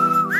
Bye.